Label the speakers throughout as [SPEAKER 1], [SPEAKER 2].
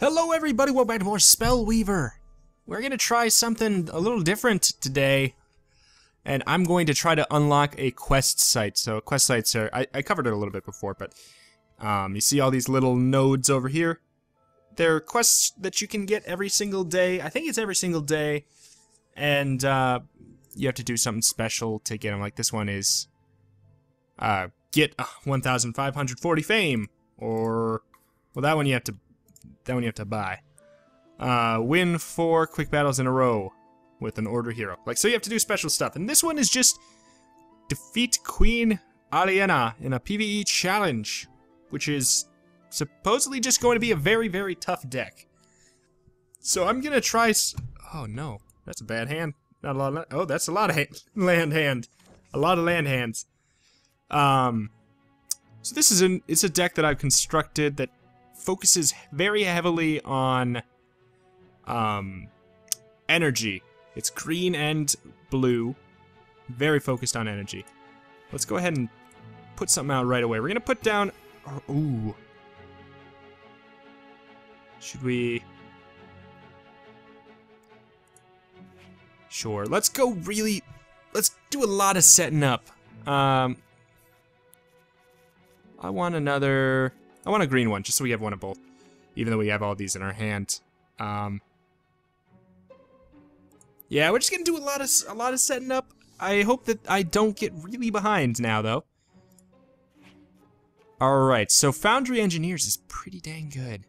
[SPEAKER 1] Hello everybody, welcome back to more Spellweaver. We're gonna try something a little different today. And I'm going to try to unlock a quest site. So quest sites are, I, I covered it a little bit before, but um, you see all these little nodes over here? They're quests that you can get every single day. I think it's every single day. And uh, you have to do something special to get them. Like this one is uh, get uh, 1,540 fame. Or, well that one you have to that one you have to buy. Uh, win four quick battles in a row with an order hero. Like, so you have to do special stuff. And this one is just defeat Queen Alyenna in a PvE challenge, which is supposedly just going to be a very, very tough deck. So I'm gonna try. oh no, that's a bad hand. Not a lot. Of, oh, that's a lot of ha land hand. A lot of land hands. Um. So this is an. It's a deck that I've constructed that focuses very heavily on um, energy. It's green and blue. Very focused on energy. Let's go ahead and put something out right away. We're gonna put down. Oh, ooh. Should we? Sure. Let's go really. Let's do a lot of setting up. Um. I want another. I want a green one, just so we have one of both. Even though we have all these in our hand. Um, yeah, we're just gonna do a lot of a lot of setting up. I hope that I don't get really behind now, though. All right, so Foundry Engineers is pretty dang good.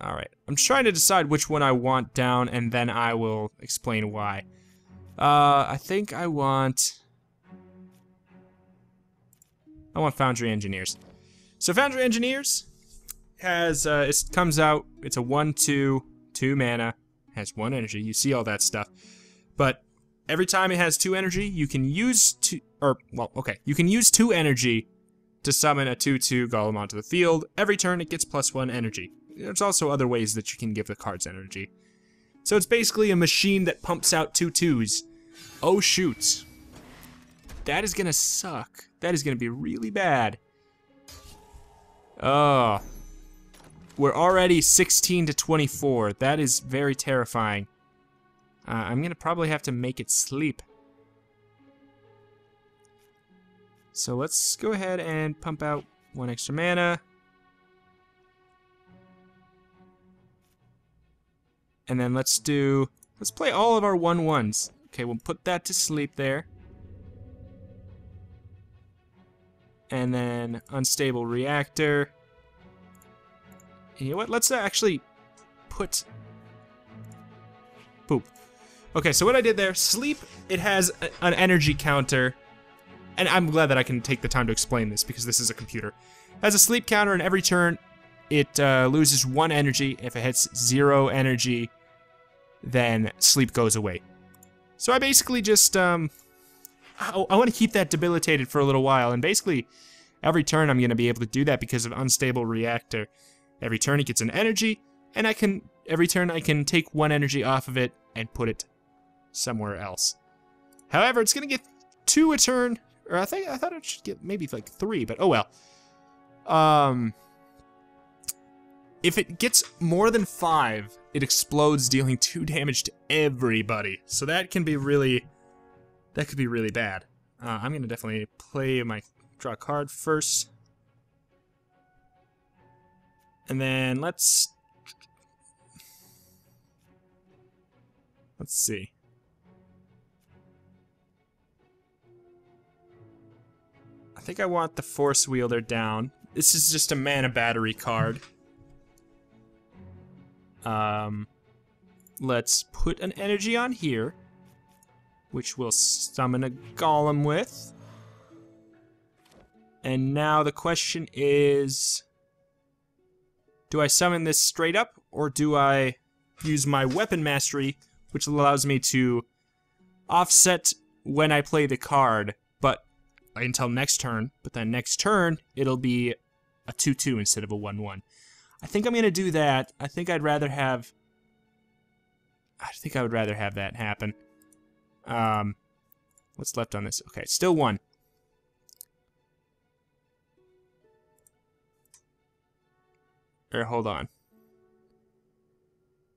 [SPEAKER 1] All right. I'm trying to decide which one I want down, and then I will explain why. Uh, I think I want. I want Foundry Engineers. So Foundry Engineers has, uh, it comes out, it's a 1, 2, 2 mana, has 1 energy, you see all that stuff. But every time it has 2 energy, you can use 2, or, well, okay, you can use 2 energy to summon a 2-2 Golem onto the field. Every turn it gets plus 1 energy. There's also other ways that you can give the cards energy. So it's basically a machine that pumps out 2 twos. Oh shoot. That is gonna suck. That is gonna be really bad. Oh. We're already 16 to 24. That is very terrifying. Uh, I'm gonna probably have to make it sleep. So let's go ahead and pump out one extra mana. And then let's do, let's play all of our one ones. Okay, we'll put that to sleep there. And then unstable reactor. You know what? Let's actually put poop. Okay, so what I did there, sleep, it has a, an energy counter. And I'm glad that I can take the time to explain this because this is a computer. It has a sleep counter and every turn it uh, loses one energy. If it hits zero energy, then sleep goes away. So I basically just um, I, I want to keep that debilitated for a little while, and basically, every turn I'm going to be able to do that because of Unstable Reactor. Every turn it gets an energy, and I can, every turn I can take one energy off of it and put it somewhere else. However, it's going to get two a turn, or I think, I thought it should get maybe like three, but oh well. Um, if it gets more than five, it explodes, dealing two damage to everybody. So that can be really that could be really bad. Uh, I'm going to definitely play my draw card first. And then let's... Let's see. I think I want the Force Wielder down. This is just a mana battery card. Um, let's put an energy on here which we'll summon a golem with. And now the question is, do I summon this straight up, or do I use my weapon mastery, which allows me to offset when I play the card, but until next turn, but then next turn, it'll be a 2-2 instead of a 1-1. I think I'm going to do that. I think I'd rather have... I think I would rather have that happen. Um, what's left on this? Okay, still one. Or hold on.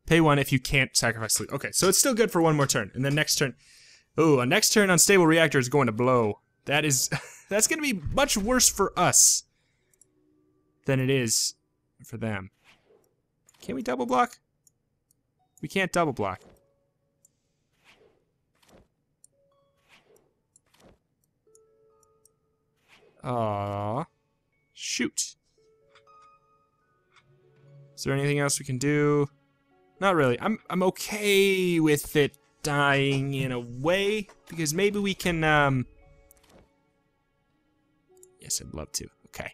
[SPEAKER 1] Pay one if you can't sacrifice sleep. Okay, so it's still good for one more turn. And then next turn. Ooh, a next turn unstable reactor is going to blow. That is that's gonna be much worse for us than it is for them. Can we double block? We can't double block. Aww. Shoot. Is there anything else we can do? Not really. I'm I'm okay with it dying in a way because maybe we can um Yes, I'd love to. Okay.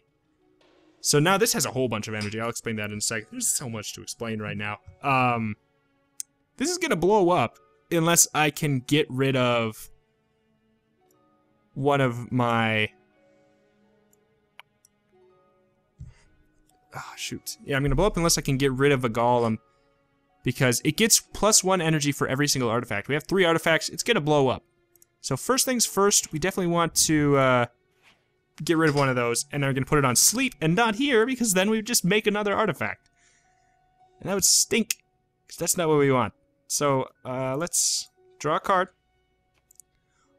[SPEAKER 1] So now this has a whole bunch of energy. I'll explain that in a second. There's so much to explain right now. Um this is going to blow up unless I can get rid of one of my Oh, shoot. Yeah, I'm to blow up unless I can get rid of a golem. Because it gets plus one energy for every single artifact. We have three artifacts. It's to blow up. So first things first, we definitely want to uh, get rid of one of those. And then we're going to put it on sleep and not here because then we just make another artifact. And that would stink. Because that's not what we want. So uh, let's draw a card.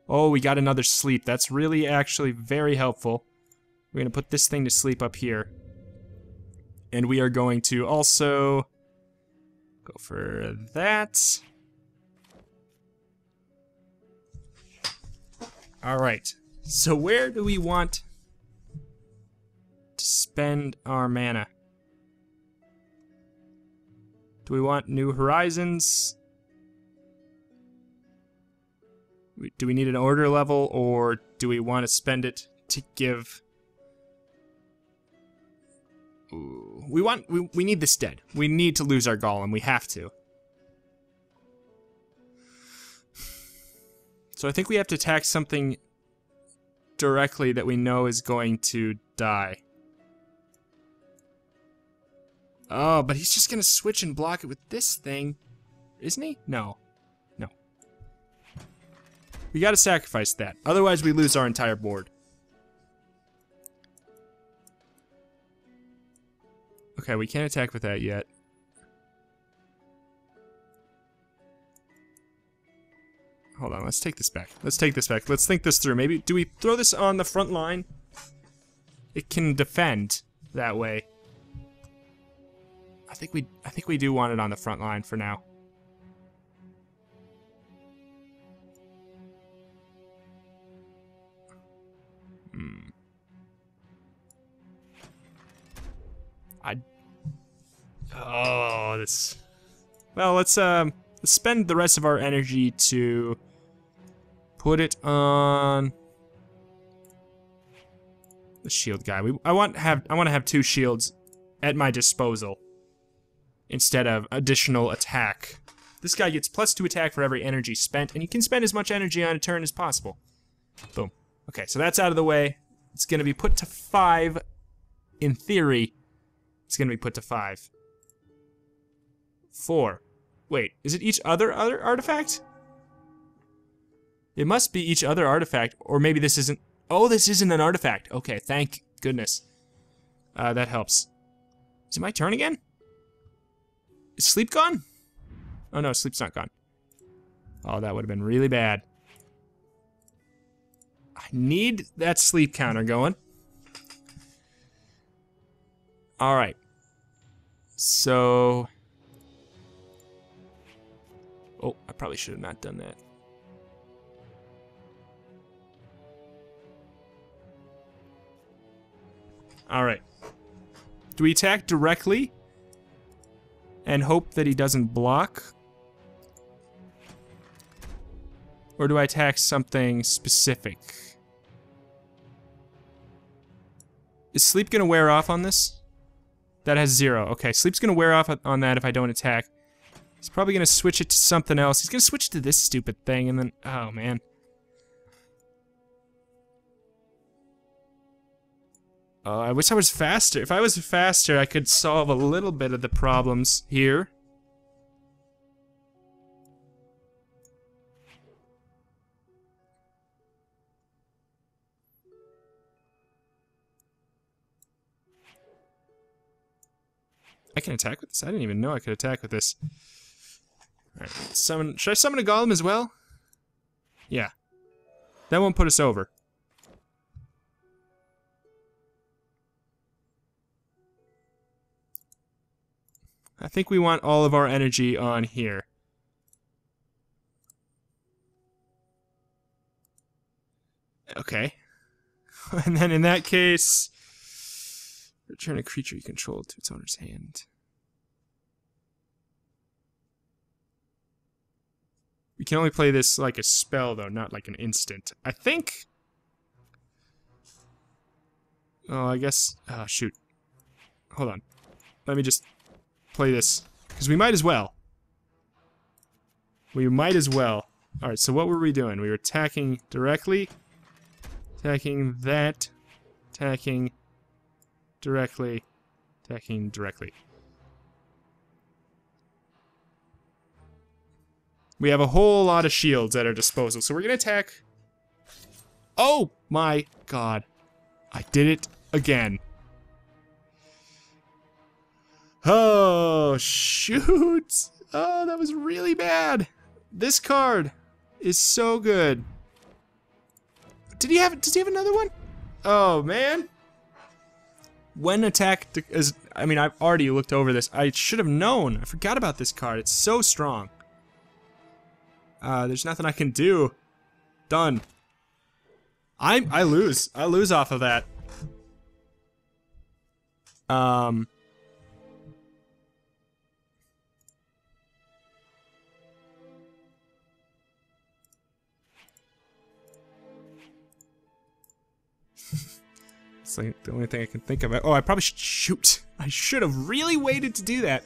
[SPEAKER 1] Oh, we got another sleep. That's really actually very helpful. We're to put this thing to sleep up here. And we are going to also go for that. All right. So where do we want to spend our mana? Do we want New Horizons? Do we need an order level, or do we want to spend it to give We want we, we need this dead. We need to lose our golem. We have to. So I think we have to attack something directly that we know is going to die. Oh, but he's just gonna switch and block it with this thing. Isn't he? No. No. We gotta sacrifice that. Otherwise we lose our entire board. Okay, we can't attack with that yet. Hold on, let's take this back. Let's take this back. Let's think this through. Maybe, do we throw this on the front line? It can defend that way. I think we, I think we do want it on the front line for now. Oh, this. Well, let's um, let's spend the rest of our energy to put it on the shield guy. We I want have I want to have two shields at my disposal instead of additional attack. This guy gets plus two attack for every energy spent, and you can spend as much energy on a turn as possible. Boom. Okay, so that's out of the way. It's gonna be put to five in theory it's going to be put to five. Four. Wait, is it each other other artifact? It must be each other artifact, or maybe this isn't. Oh, this isn't an artifact. Okay, thank goodness. Uh, that helps. Is it my turn again? Is sleep gone? Oh no, sleep's not gone. Oh, that would have been really bad. I need that sleep counter going. All right. So. Oh, I probably should have not done that. All right. Do we attack directly and hope that he doesn't block? Or do I attack something specific? Is sleep gonna wear off on this? That has zero. Okay, sleep's gonna wear off on that if I don't attack. He's probably gonna switch it to something else. He's gonna switch to this stupid thing and then, oh man. Oh, I wish I was faster. If I was faster, I could solve a little bit of the problems here. I can attack with this? I didn't even know I could attack with this. Alright, summon. Should I summon a golem as well? Yeah. That won't put us over. I think we want all of our energy on here. Okay. and then in that case, return a creature you control to its owner's hand. We can only play this like a spell, though, not like an instant. I think... Oh, I guess... Oh, shoot. Hold on. Let me just play this. Because we might as well. We might as well. Alright, so what were we doing? We were attacking directly. Attacking that. Attacking directly. Attacking directly. We have a whole lot of shields at our disposal, so we're gonna attack. Oh my god. I did it again. Oh, shoot. Oh, that was really bad. This card is so good. Did he have, does he have another one? Oh, man. When attack is, I mean, I've already looked over this. I should have known. I forgot about this card. It's so strong. Uh, there's nothing I can do. Done. I I lose. I lose off of that. Um. it's like the only thing I can think of. Oh, I probably should shoot. I should have really waited to do that.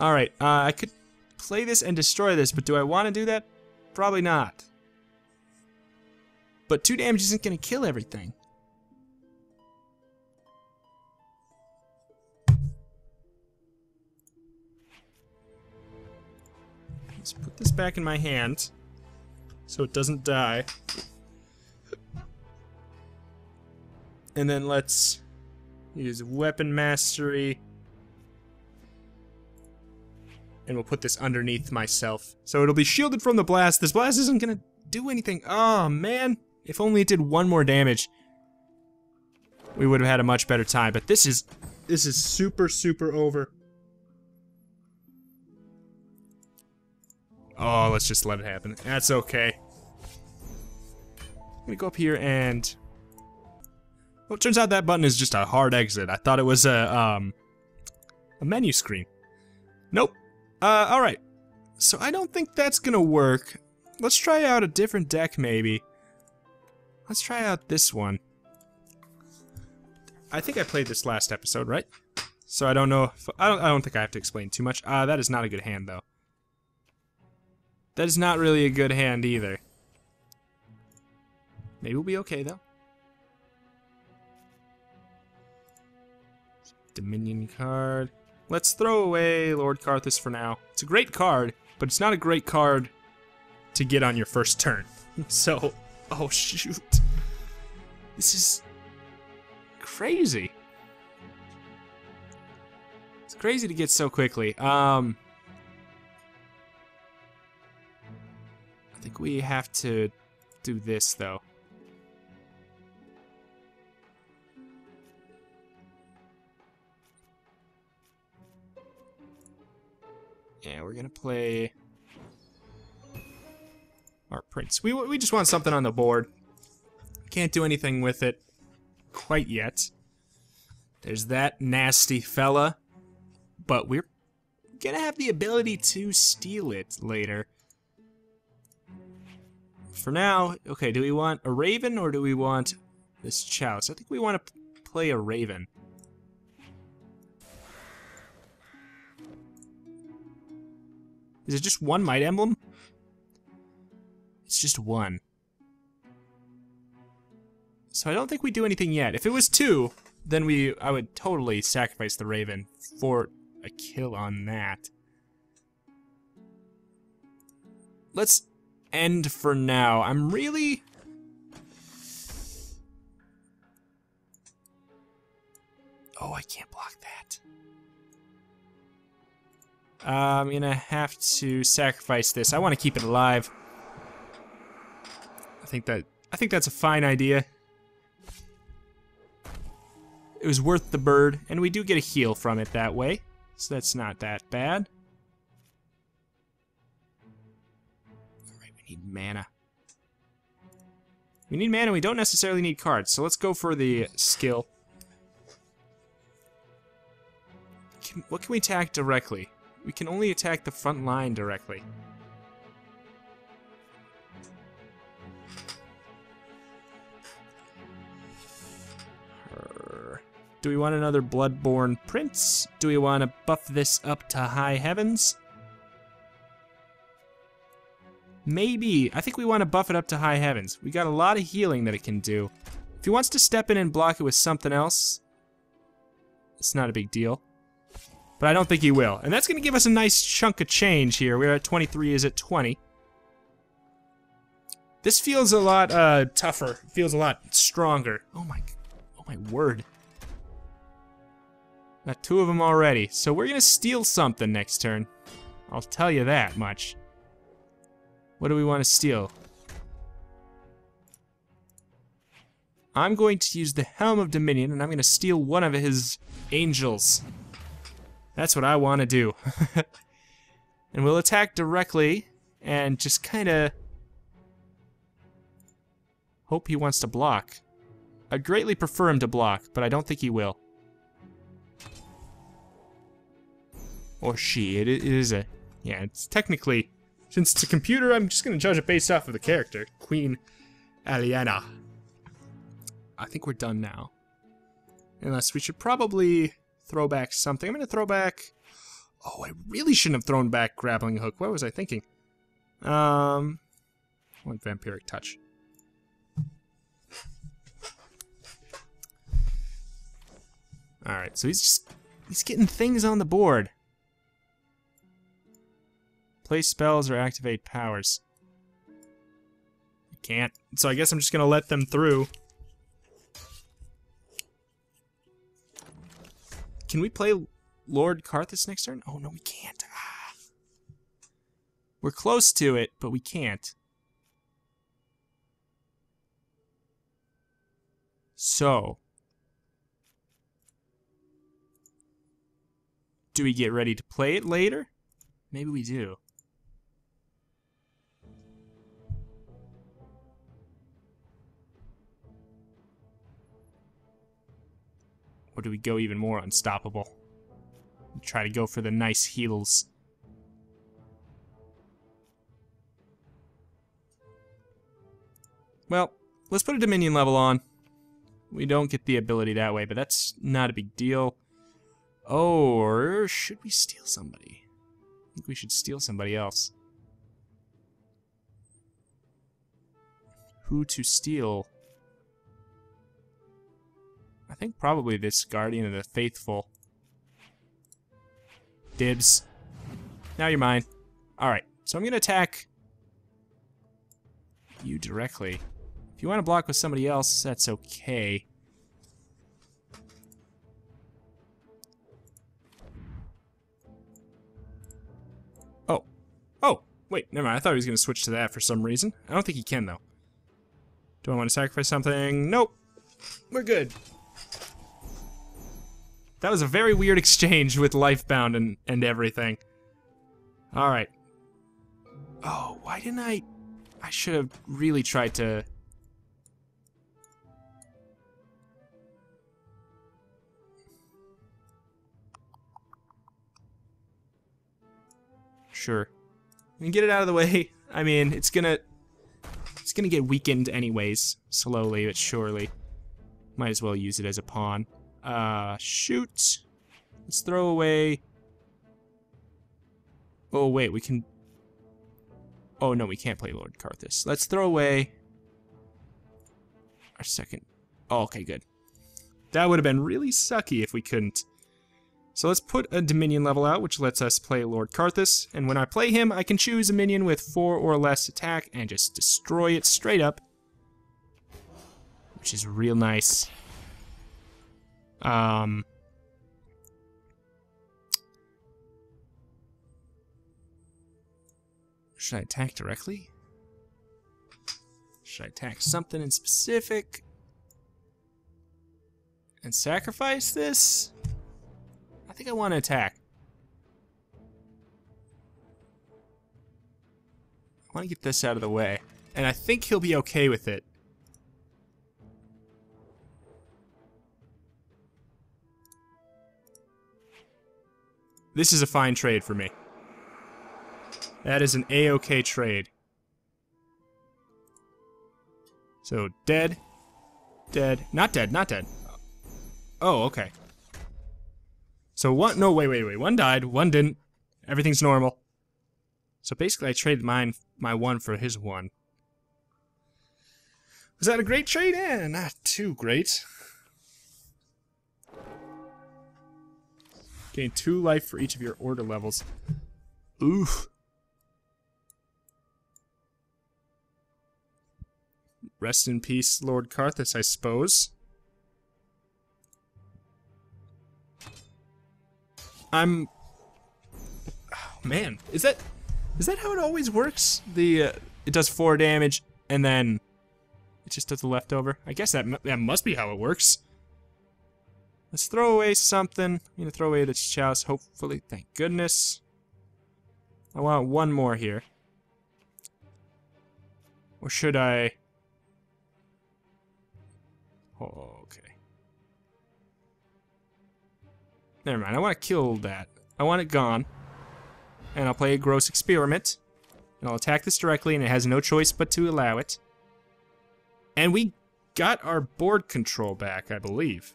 [SPEAKER 1] All right, uh, I could play this and destroy this, but do I want to do that? Probably not. But two damage isn't going to kill everything. Let's put this back in my hand so it doesn't die. And then let's use weapon mastery and we'll put this underneath myself. So it'll be shielded from the blast. This blast isn't gonna do anything. Oh, man. If only it did one more damage, we would have had a much better time. But this is, this is super, super over. Oh, let's just let it happen. That's okay. I'm gonna go up here and... Well, it turns out that button is just a hard exit. I thought it was a, um, a menu screen. Nope. Uh, alright. So I don't think that's gonna work. Let's try out a different deck, maybe. Let's try out this one. I think I played this last episode, right? So I don't know if, I don't I don't think I have to explain too much. Uh, that is not a good hand though. That is not really a good hand either. Maybe we'll be okay though. Dominion card. Let's throw away Lord Karthus for now. It's a great card, but it's not a great card to get on your first turn. So, oh shoot. This is crazy. It's crazy to get so quickly. Um, I think we have to do this though. We're gonna play our prince. We, we just want something on the board. Can't do anything with it quite yet. There's that nasty fella. But we're gonna have the ability to steal it later. For now, okay, do we want a raven or do we want this chalice? I think we want to play a raven. Is it just one might emblem? It's just one. So I don't think we do anything yet. If it was two, then we I would totally sacrifice the Raven for a kill on that. Let's end for now. I'm really... Oh, I can't block that. I'm gonna have to sacrifice this. I want to keep it alive. I think that I think that's a fine idea. It was worth the bird, and we do get a heal from it that way, so that's not that bad. Alright, we need mana. We need mana, we don't necessarily need cards, so let's go for the skill. Can, what can we attack directly? We can only attack the front line directly. Do we want another Bloodborne Prince? Do we want to buff this up to high heavens? Maybe. I think we want to buff it up to high heavens. We got a lot of healing that it can do. If he wants to step in and block it with something else, it's not a big deal. But I don't think he will. And that's going to give us a nice chunk of change here. We're at 23, is at 20. This feels a lot uh, tougher. Feels a lot stronger. Oh my, oh my word. Got two of them already. So we're gonna steal something next turn. I'll tell you that much. What do we want to steal? I'm going to use the Helm of Dominion and I'm gonna steal one of his angels. That's what I want to do. and we'll attack directly and just kind of hope he wants to block. I'd greatly prefer him to block, but I don't think he will. Or she. It, is a... Yeah, it's technically... Since it's a computer, I'm just going to judge it based off of the character. Queen Alyenna. I think we're done now. Unless we should probably throw back something. I'm going to throw back... Oh, I really shouldn't have thrown back Grappling Hook. What was I thinking? Um, want Vampiric Touch. Alright, so he's just... He's getting things on the board. Place spells or activate powers. I can't. So I guess I'm just gonna let them through. Can we play Lord Karthus next turn? Oh, no, we can't. Ah. We're close to it, but we can't. So. Do we get ready to play it later? Maybe we do. Or do we go even more unstoppable? Try to go for the nice heals. Well, let's put a Dominion level on. We don't get the ability that way, but that's not a big deal. Or should we steal somebody? I think we should steal somebody else. Who to steal? Think probably this Guardian of the Faithful. Dibs. Now you're mine. Alright, so I'm going to attack you directly. If you want to block with somebody else, that's okay. Oh. Oh, wait, never mind. I thought he was going to switch to that for some reason. I don't think he can, though. Do I want to sacrifice something? Nope. We're good. That was a very weird exchange with Lifebound and, and everything. Alright. Oh, why didn't I... I should have really tried to... Sure. And get it out of the way. I mean, it's gonna... It's gonna get weakened anyways, slowly but surely. Might as well use it as a pawn. Uh, shoot. Let's throw away... Oh, wait, we can... Oh, no, we can't play Lord Karthus. Let's throw away... Our second... Oh, okay, good. That would have been really sucky if we couldn't. So let's put a Dominion level out, which lets us play Lord Karthus. And when I play him, I can choose a minion with 4 or less attack and just destroy it straight up. Which is real nice. Um, Should I attack directly? Should I attack something in specific? And sacrifice this? I think I want to attack. I want to get this out of the way. And I think he'll be okay with it. This is a fine trade for me. That is an A-OK trade. So, dead. Dead. Not dead, not dead. Oh, okay. So one, no, wait, wait, wait. One died, one didn't. Everything's normal. So basically I traded mine, my one for his one. Was that a great trade? Eh, not too great. Gain two life for each of your order levels. Oof. Rest in peace, Lord Karthus, I suppose. I'm... Oh, man, is that... Is that how it always works? The, uh, it does four damage, and then it just does the leftover? I guess that, that must be how it works. Let's throw away something. I'm gonna throw away this chalice, hopefully. Thank goodness. I want one more here. Or should I... Oh, okay. Never mind, I want to kill that. I want it gone. And I'll play a gross experiment. And I'll attack this directly, and it has no choice but to allow it. And we got our board control back, I believe.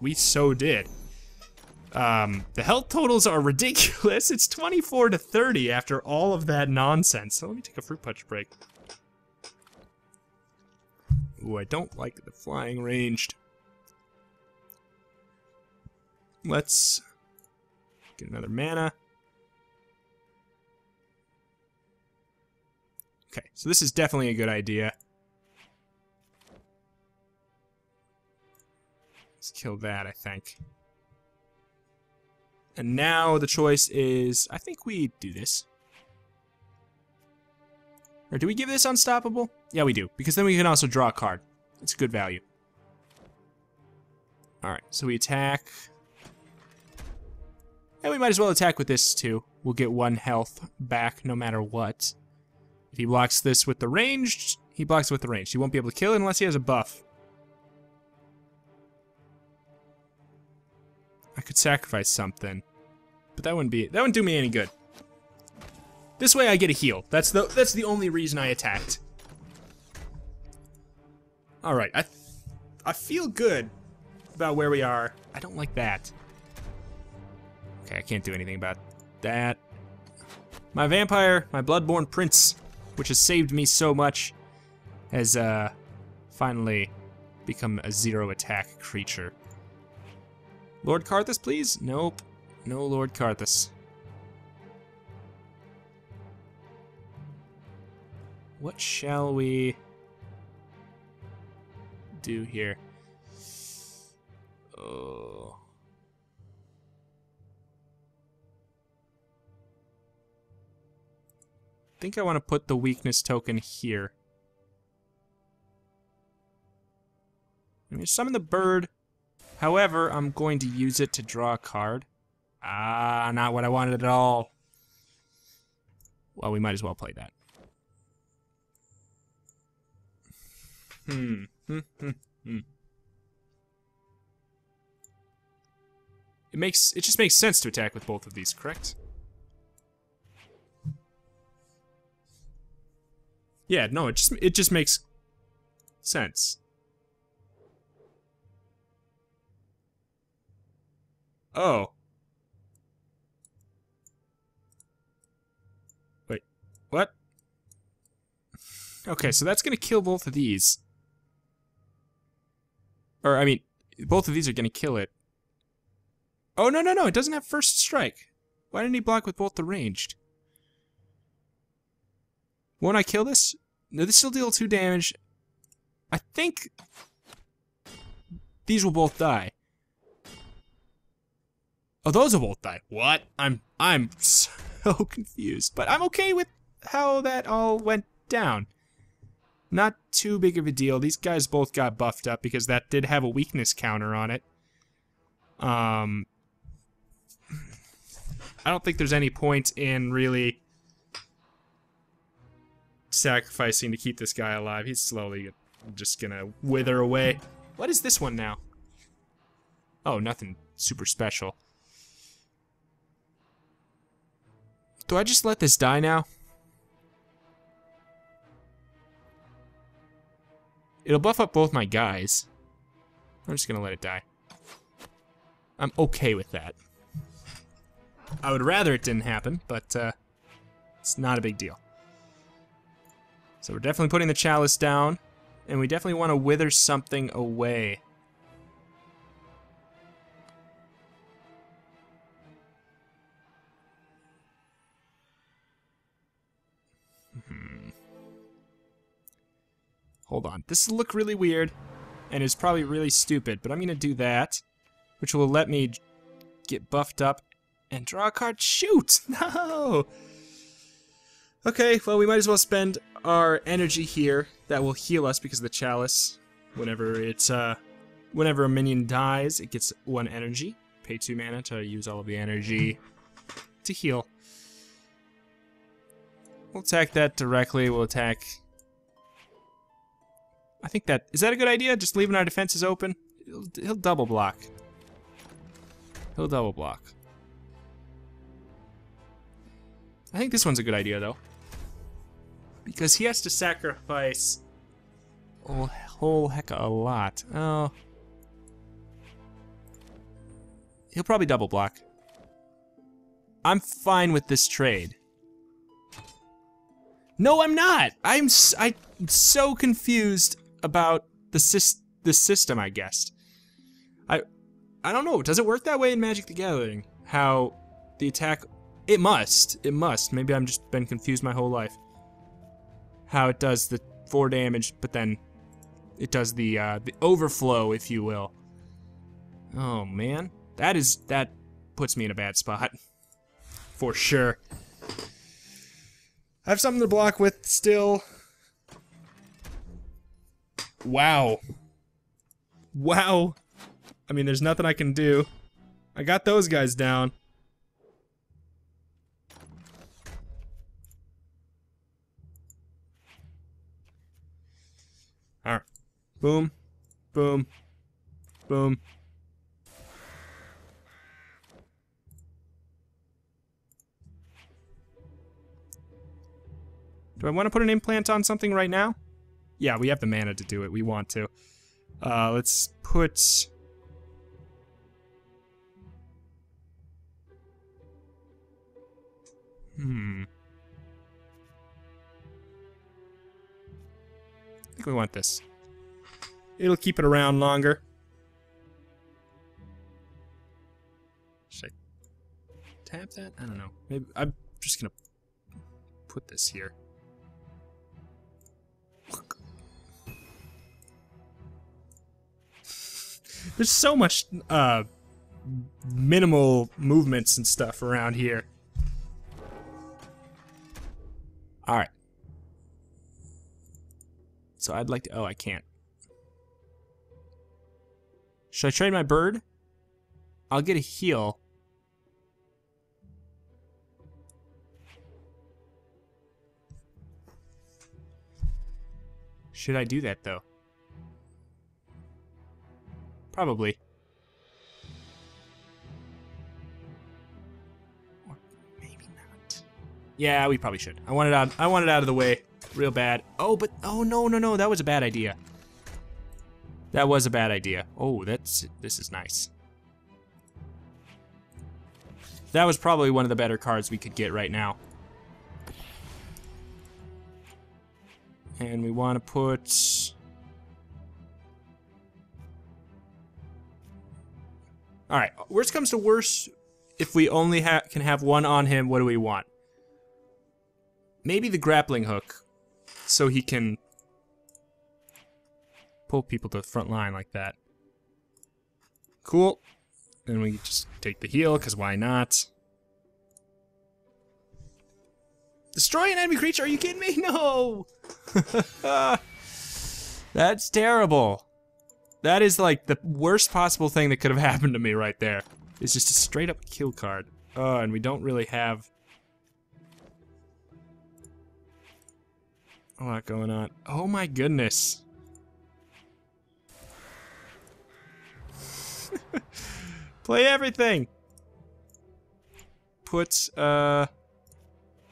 [SPEAKER 1] We so did. Um, the health totals are ridiculous. It's 24 to 30 after all of that nonsense. So let me take a fruit punch break. Ooh, I don't like the flying ranged. Let's get another mana. Okay, so this is definitely a good idea. Kill that, I think. And now the choice is, I think we do this. Or do we give this unstoppable? Yeah, we do, because then we can also draw a card. It's a good value. Alright, so we attack. And we might as well attack with this too. We'll get one health back no matter what. If he blocks this with the ranged, he blocks with the ranged. He won't be able to kill it unless he has a buff. I could sacrifice something. But that wouldn't be that wouldn't do me any good. This way I get a heal. That's the that's the only reason I attacked. Alright, I I feel good about where we are. I don't like that. Okay, I can't do anything about that. My vampire, my bloodborne prince, which has saved me so much, has uh finally become a zero attack creature. Lord Karthus, please? Nope. No Lord Karthus. What shall we do here? Oh. I think I want to put the weakness token here. Going to summon the bird. However, I'm going to use it to draw a card. Ah, not what I wanted at all. Well, we might as well play that. Hmm. Hmm. Hmm. hmm. It makes it just makes sense to attack with both of these, correct? Yeah, no, it just it just makes sense. Oh. Wait, what? Okay, so that's gonna kill both of these. Or, I mean, both of these are gonna kill it. Oh, no, no, no, it doesn't have first strike. Why didn't he block with both the ranged? Won't I kill this? No, this will deal two damage. I think these will both die. Oh, those will both die. What? I'm, I'm, so confused. But I'm okay with how that all went down. Not too big of a deal. These guys both got buffed up because that did have a weakness counter on it. Um, I don't think there's any point in really sacrificing to keep this guy alive. He's slowly just gonna wither away. What is this one now? Oh, nothing super special. Do I just let this die now? It'll buff up both my guys. I'm just gonna let it die. I'm okay with that. I would rather it didn't happen, but uh, it's not a big deal. So we're definitely putting the chalice down, and we definitely want to wither something away. Hold on. This will look really weird, and is probably really stupid, but I'm going to do that, which will let me get buffed up and draw a card. Shoot! No! Okay, well, we might as well spend our energy here. That will heal us because of the chalice. Whenever it's, uh, whenever a minion dies, it gets one energy. Pay two mana to use all of the energy to heal. We'll attack that directly. We'll attack... I think that... Is that a good idea? Just leaving our defenses open? He'll, he'll double block. He'll double block. I think this one's a good idea, though. Because he has to sacrifice a whole heck of a lot. Oh. He'll probably double block. I'm fine with this trade. No, I'm not. I'm i I'm so confused about the sys the system. I guessed. I I don't know. Does it work that way in Magic the Gathering? How the attack? It must. It must. Maybe I'm just been confused my whole life how it does the four damage, but then it does the uh, the overflow, if you will. Oh man, that is that puts me in a bad spot for sure. I have something to block with still. Wow. Wow. I mean, there's nothing I can do. I got those guys down. Alright. Boom. Boom. Boom. Do I want to put an implant on something right now? Yeah, we have the mana to do it. We want to. Uh, let's put... Hmm. I think we want this. It'll keep it around longer. Should I tap that? I don't know. Maybe I'm just gonna put this here. There's so much uh, minimal movements and stuff around here. Alright. So I'd like to... Oh, I can't. Should I trade my bird? I'll get a heal. Should I do that, though? Probably. Or maybe not. Yeah, we probably should. I want it out. I want it out of the way. Real bad. Oh, but, oh, no, no, no, that was a bad idea. That was a bad idea. Oh, that's, this is nice. That was probably one of the better cards we could get right now. And we want to put... Alright, worst comes to worst, if we only ha can have one on him, what do we want? Maybe the grappling hook so he can pull people to the front line like that. Cool. Then we just take the heal, because why not? Destroy an enemy creature? Are you kidding me? No! That's terrible. That is like the worst possible thing that could have happened to me right there. It's just a straight up kill card. Oh, and we don't really have a lot going on. Oh my goodness. Play everything. Put, uh,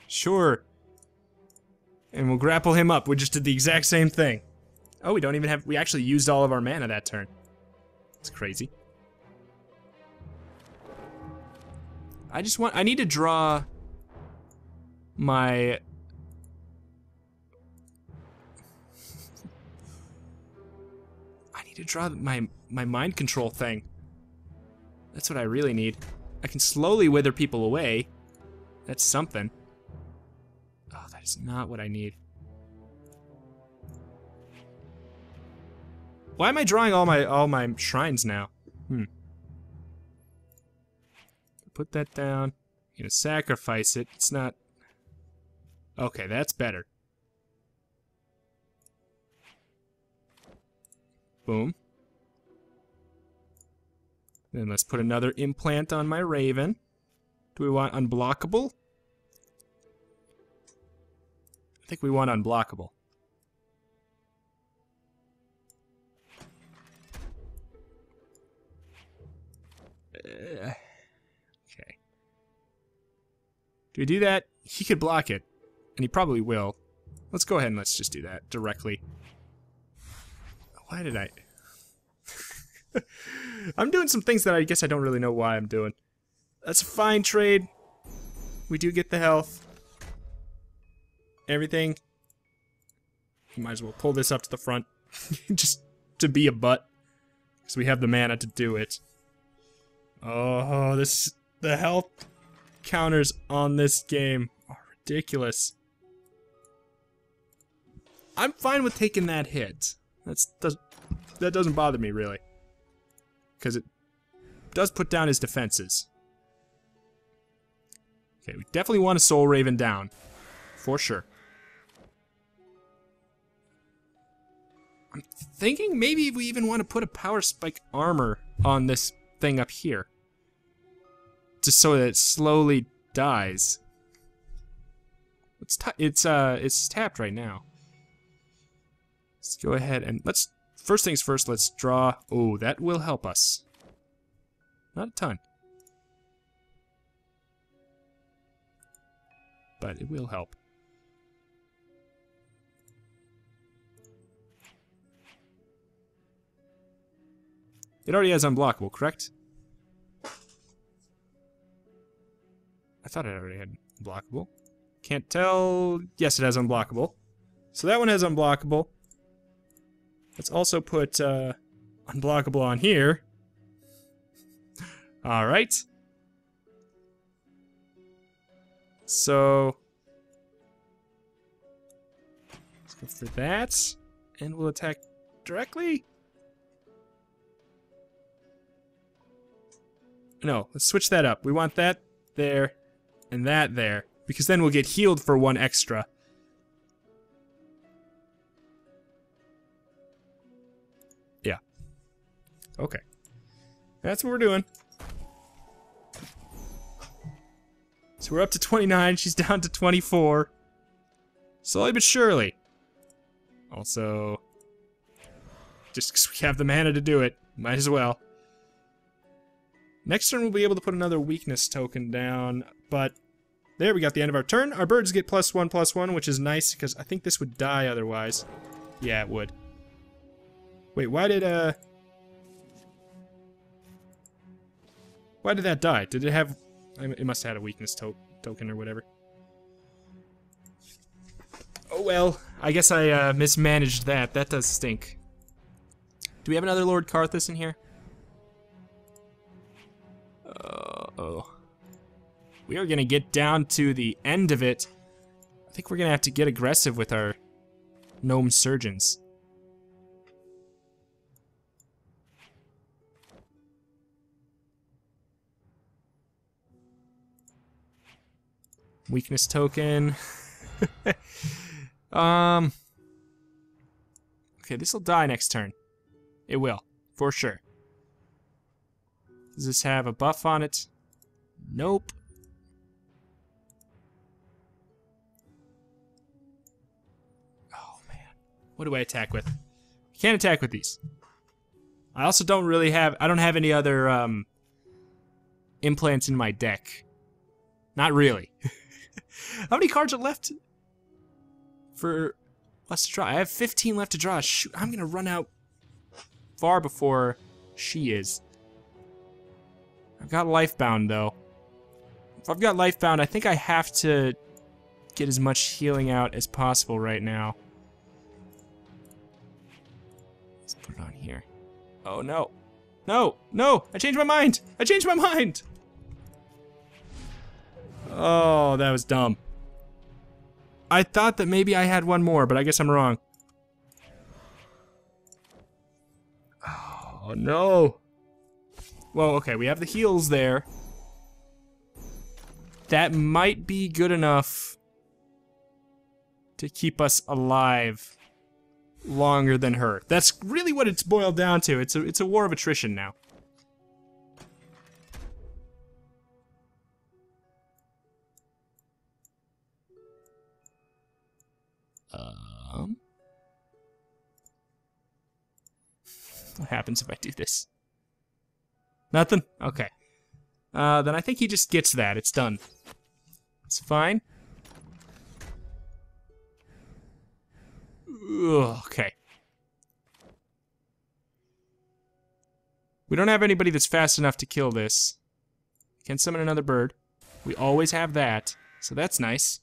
[SPEAKER 1] sure. And we'll grapple him up. We just did the exact same thing. Oh, we don't even have, we actually used all of our mana that turn. It's crazy. I just want, I need to draw my I need to draw my my mind control thing. That's what I really need. I can slowly wither people away. That's something. Oh, that is not what I need. Why am I drawing all my all my shrines now? Hmm. Put that down. I'm gonna sacrifice it. It's not. Okay, that's better. Boom. Then let's put another implant on my Raven. Do we want unblockable? I think we want unblockable. Okay. Do we do that? He could block it, and he probably will. Let's go ahead and let's just do that directly. Why did I... I'm doing some things that I guess I don't really know why I'm doing. That's a fine trade. We do get the health. Everything. You might as well pull this up to the front. Just to be a butt. Because we have the mana to do it. Oh, this... The health counters on this game are ridiculous. I'm fine with taking that hit. That's does that doesn't bother me really because it does put down his defenses. Okay, we definitely want a Soul Raven down. For sure. I'm thinking maybe we even want to put a Power Spike armor on this thing up here. Just so that it slowly dies. It's, it's, uh, it's tapped right now. Let's go ahead and let's First things first, let's draw. Oh, that will help us. Not a ton. But it will help. It already has unblockable, correct? I thought it already had unblockable. Can't tell. Yes, it has unblockable. So that one has unblockable. Let's also put uh, unblockable on here. All right. So let's go for that, and we'll attack directly. No, let's switch that up. We want that there and that there, because then we'll get healed for one extra. Yeah. Okay. That's what we're doing. So we're up to 29, she's down to 24. Slowly but surely. Also, just because we have the mana to do it, might as well. Next turn we'll be able to put another weakness token down, but there we got the end of our turn. Our birds get plus one, plus one, which is nice because I think this would die otherwise. Yeah, it would. Wait, why did, uh... Why did that die? Did it have... It must have had a weakness to token or whatever. Oh well, I guess I uh, mismanaged that. That does stink. Do we have another Lord Karthus in here? Uh oh. We are gonna get down to the end of it. I think we're gonna have to get aggressive with our gnome surgeons. Weakness token. um. Okay, this will die next turn. It will, for sure. Does this have a buff on it? Nope. What do I attack with? I can't attack with these. I also don't really have. I don't have any other um, implants in my deck. Not really. How many cards are left for us to draw? I have 15 left to draw. Shoot, I'm gonna run out far before she is. I've got Lifebound though. If I've got Lifebound, I think I have to get as much healing out as possible right now. Let's put it on here. Oh no. No, no, I changed my mind. I changed my mind. Oh, that was dumb. I thought that maybe I had one more, but I guess I'm wrong. Oh, no. Well, okay, we have the heels there. That might be good enough to keep us alive longer than her. That's really what it's boiled down to. It's a, it's a war of attrition now. Um, what happens if I do this? Nothing? Okay. Uh, then I think he just gets that. It's done. It's fine. Okay. We don't have anybody that's fast enough to kill this. Can summon another bird. We always have that, so that's nice.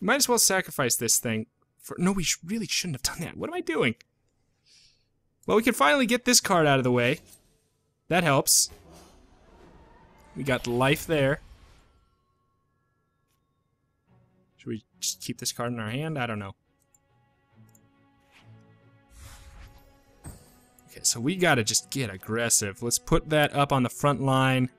[SPEAKER 1] Might as well sacrifice this thing. For no, we really shouldn't have done that. What am I doing? Well, we can finally get this card out of the way. That helps. We got life there. Should we just keep this card in our hand? I don't know. So we gotta just get aggressive. Let's put that up on the front line.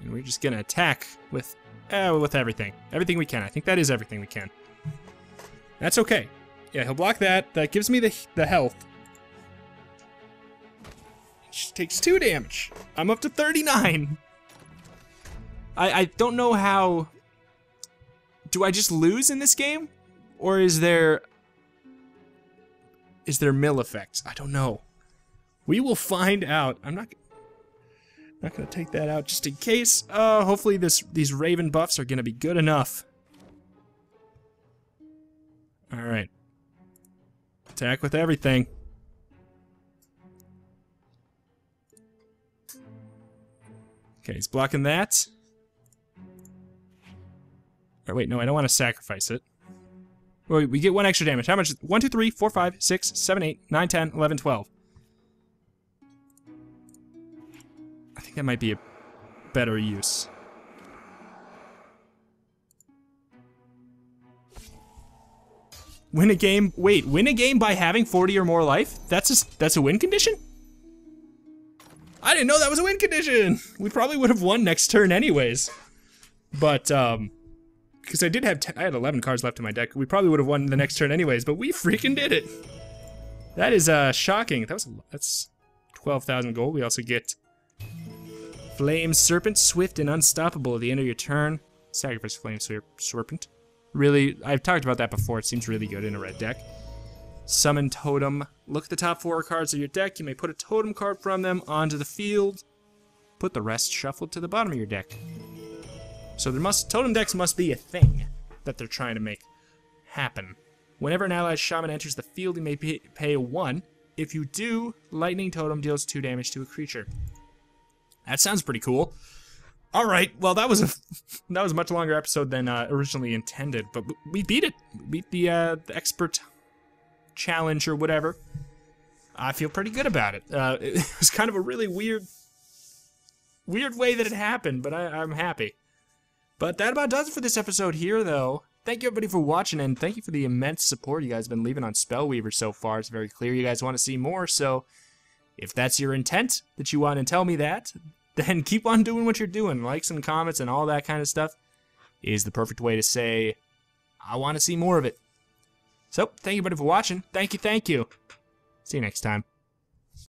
[SPEAKER 1] And we're just gonna attack with, uh, with everything. Everything we can. I think that is everything we can. That's okay. Yeah, he'll block that. That gives me the, the health. She takes two damage. I'm up to 39. I, I don't know how... Do I just lose in this game? Or is there... Is there mill effects? I don't know. We will find out. I'm not... Not gonna take that out just in case. Uh, hopefully this these Raven buffs are gonna be good enough. Alright. Attack with everything. Okay, he's blocking that. Or wait, no, I don't want to sacrifice it. Wait, we get one extra damage. How much? 1, 2, 3, 4, 5, 6, 7, 8, 9, 10, 11, 12. I think that might be a better use. Win a game. Wait, win a game by having 40 or more life? That's a, that's a win condition? I didn't know that was a win condition. We probably would have won next turn anyways. But um because I did have I had 11 cards left in my deck. We probably would have won the next turn anyways, but we freaking did it. That is uh shocking. That was that's 12,000 gold. We also get Flame Serpent, swift and unstoppable at the end of your turn. Sacrifice Flame Serpent. Really, I've talked about that before. It seems really good in a red deck. Summon Totem. Look at the top four cards of your deck. You may put a totem card from them onto the field. Put the rest shuffled to the bottom of your deck. So there must totem decks must be a thing that they're trying to make happen. Whenever an allied shaman enters the field, you may pay, pay one. If you do, Lightning Totem deals two damage to a creature. That sounds pretty cool. All right, well that was a that was a much longer episode than uh, originally intended, but we beat it. We beat the uh, the expert challenge or whatever. I feel pretty good about it. Uh, it was kind of a really weird, weird way that it happened, but I, I'm happy. But that about does it for this episode here, though. Thank you everybody for watching, and thank you for the immense support you guys have been leaving on Spellweaver so far. It's very clear you guys want to see more, so if that's your intent, that you want to tell me that, then keep on doing what you're doing. Likes and comments and all that kind of stuff is the perfect way to say, I want to see more of it. So, thank you, everybody for watching. Thank you, thank you. See you next time.